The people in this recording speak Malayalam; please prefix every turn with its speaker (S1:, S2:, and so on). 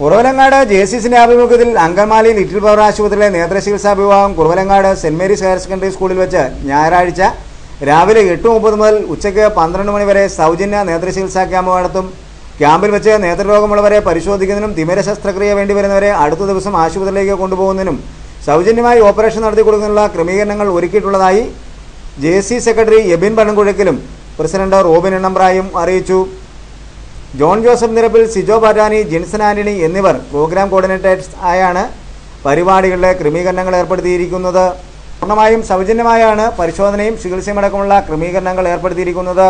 S1: കുറവലങ്ങാട് ജെ സി സിന്റെ ആഭിമുഖ്യത്തിൽ അങ്കമാലി ലിറ്റിൽ പവർ ആശുപത്രിയിലെ നേത്രചികിത്സാ വിഭാഗം Kuravilangad Saint Mary's higher secondary സ്കൂളിൽ വെച്ച് ഞായറാഴ്ച രാവിലെ എട്ട് മുപ്പത് മുതൽ ഉച്ചയ്ക്ക് പന്ത്രണ്ട് മണി വരെ സൗജന്യ നേത്രചികിത്സാ ക്യാമ്പ് നടത്തും. ക്യാമ്പിൽ വെച്ച് നേത്രരോഗമുള്ളവരെ പരിശോധിക്കുന്നതിനും തിമിര ശസ്ത്രക്രിയ വേണ്ടിവരുന്നവരെ അടുത്ത ദിവസം ആശുപത്രിയിലേക്ക് കൊണ്ടുപോകുന്നതിനും സൗജന്യമായി ഓപ്പറേഷൻ നടത്തി കൊടുക്കുന്നതിനുള്ള ക്രമീകരണങ്ങൾ ഒരുക്കിയിട്ടുള്ളതായി ജെ സെക്രട്ടറി എബിൻ പണംകുഴക്കിലും പ്രസിഡന്റ് റോബിൻ എണ്ണമ്പ്രായും അറിയിച്ചു. ജോൺ ജോസഫ് നിരപ്പിൽ സിജോ പാറ്റാനി ജിൻസൺ ആന്റണി എന്നിവർ പ്രോഗ്രാം കോർഡിനേറ്റേഴ്സ് ആയാണ് പരിപാടികളിലെ ക്രമീകരണങ്ങൾ ഏർപ്പെടുത്തിയിരിക്കുന്നത്. പൂർണമായും സൗജന്യമായാണ് പരിശോധനയും ചികിത്സയും അടക്കമുള്ള ക്രമീകരണങ്ങൾ ഏർപ്പെടുത്തിയിരിക്കുന്നത്.